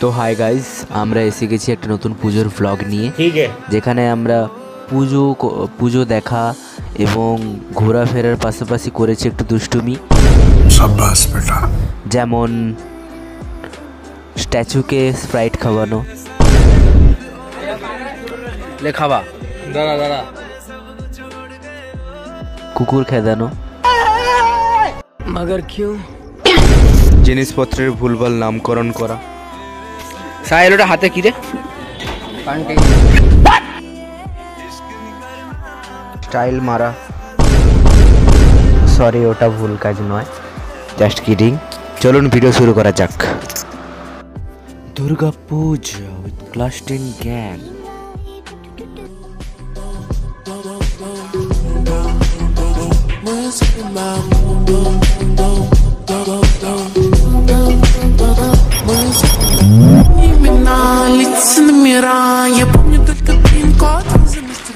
তো hi guys আমরা এসে গেছি একটা নতুন পুজোর ব্লগ নিয়ে যেখানে আমরা পুজো পুজো দেখা এবং ঘোরাফেরার পাশাপাশি করেছি একটু দুষ্টুমি। যেমন স্ট্যাচুকে স্প্রাইট খাওয়ানো। লেখাবা দাঁড়া দাঁড়া। কুকুর খেদানো। মগর কেউ? জিনিসপত্রের ভুলভাল নামকরণ করা। সাহেল ওটা হাতে কিরে স্টাইল মারা। সরি ওটা ভুল কাজ নয়। জাস্ট কিডিং চলুন ভিডিও শুরু করা যাক। Durga Puja with class gang in. лица, номера Я помню только пин-код за мастер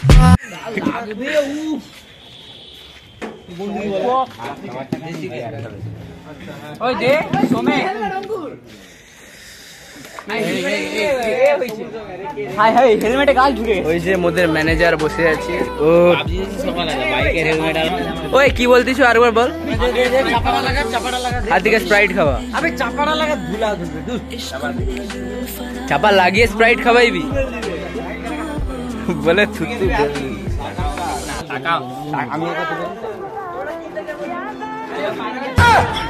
ওই যে মোদের ম্যানেজার বসে আছে। ও ওই কি বলতিস আরেকবার বল? হাত থেকে স্প্রাইট খাওয়া চাপা লাগিয়ে স্প্রাইট খাওয়াইবি। বলে থুতু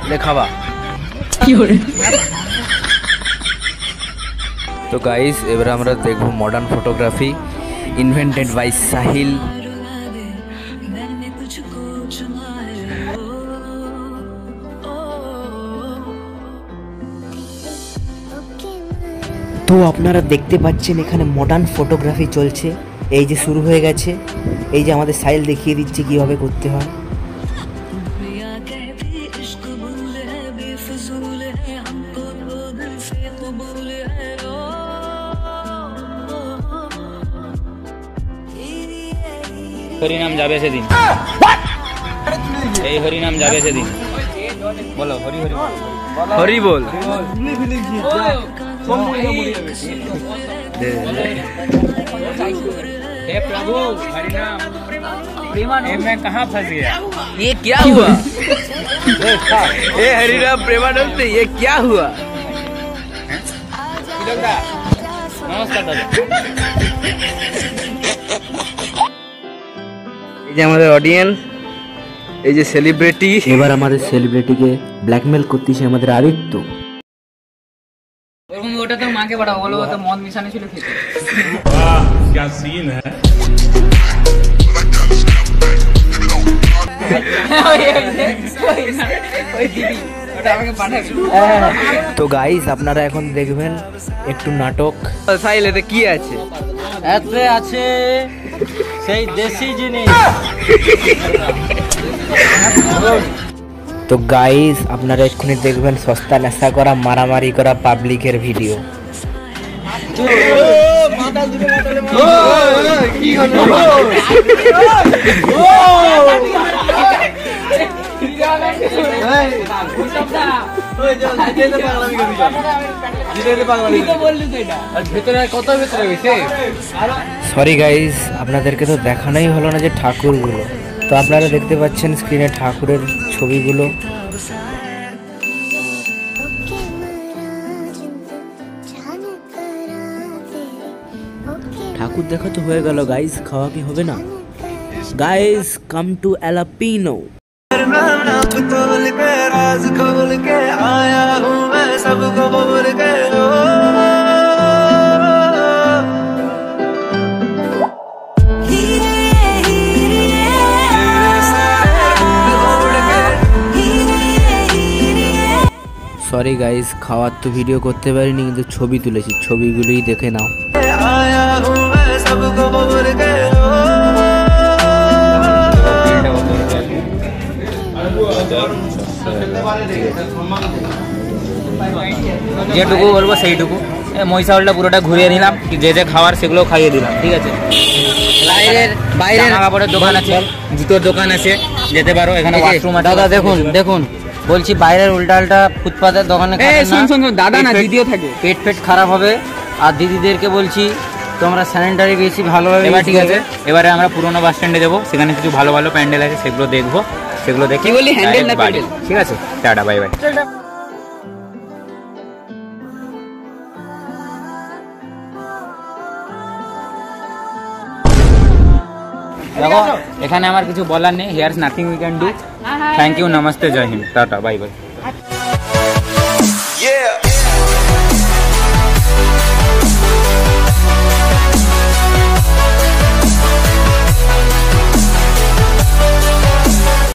লে খাওয়া। তো গাইজ এবার আমরা দেখব modern photography invented by Sahil তো আপনারা দেখতে পাচ্ছেন এখানে মডার্ন ফটোগ্রাফি চলছে। এই যে শুরু হয়ে গেছে। এই যে আমাদের সাইল দেখিয়ে দিচ্ছে কীভাবে করতে হয়। হরিনাম যাবে সেদিন এই হরিনাম যাবে সেদিন বলো হরি হরি হরি বল हे प्रभु हरिनाम मैं कहाँ फंस गया ये क्या हुआ ये हरिनाम प्रेमानंद से ये क्या हुआ নমস্কার দাদা এই যে আমাদের অডিয়েন্স এই যে সেলিব্রিটি এবার আমাদের সেলিব্রিটিকে ব্ল্যাকমেল করতেছে আমাদের আদিত্য ওরকম ওটা তো মাকে পাঠাবো বলো ও তো মদ মিশানো ছিল খেতে क्या सीन है ওই ওই না, ওই দিদি ওটা আমাকে পাঠাবে তো গাইস আপনারা এখন দেখবেন একটু নাটক সাইল এতে কি আছে এতে আছে সেই দেশি জিনিস। তো গাইস আপনারা এক্ষুনি দেখবেন সস্তা নেশা করা মারামারি করা পাবলিকের ভিডিও কি সরি গাইস আপনাদেরকে তো দেখানোই হলো না যে ঠাকুরগুলো। তো আপনারা দেখতে পাচ্ছেন স্ক্রিনে ঠাকুরের ছবিগুলো। ঠাকুর দেখা তো হয়ে গেল গাইস খাওয়া কি হবে না? গাইস কাম টু অ্যালাপিনো সরি গাইস খাওয়ার তো ভিডিও করতে পারিনি কিন্তু ছবি তুলেছি ছবিগুলোই দেখে নাও। যেটুকু বলব সেইটুকু। মহিষাহলটা পুরোটা ঘুরিয়ে নিলাম যে যে খাওয়ার সেগুলো খাইয়ে দিলাম ঠিক আছে? কাপড়ের দোকান আছে জুতোর দোকান আছে যেতে পারো এখানে দেখুন দেখুন বলছি বাইরের ফুটপাতের দাদা না থাকে। পেট খারাপ হবে আর দিদিদেরকে বলছি তোমরা স্যানিটারি ঠিক আছে এবারে আমরা পুরোনো বাস স্ট্যান্ডে যাব সেখানে কিছু ভালো ভালো প্যান্ডেল আছে সেগুলো দেখব। সেগুলো দেখে ঠিক আছে টাটা বাই বাই এখানে আমার কিছু বলার নেই here nothing we can do thank you namaste জয় হিন্দ। Tata bye bye